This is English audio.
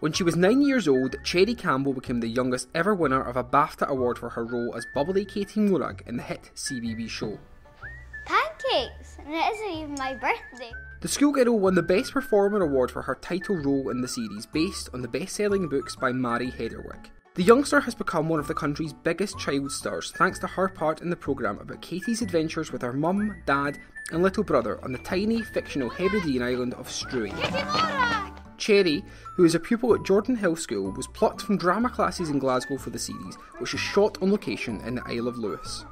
When she was nine years old, Cherry Campbell became the youngest ever winner of a BAFTA award for her role as bubbly Katie Morag in the hit CBeebies show. Pancakes! And it isn't even my birthday. The schoolgirl won the Best Performer award for her title role in the series, based on the best selling books by Mhairi Hedderwick. The youngster has become one of the country's biggest child stars thanks to her part in the programme about Katie's adventures with her mum, dad, and little brother on the tiny fictional Hebridean island of Struay. Cherry, who is a pupil at Jordanhill School, was plucked from drama classes in Glasgow for the series, which is shot on location in the Isle of Lewis.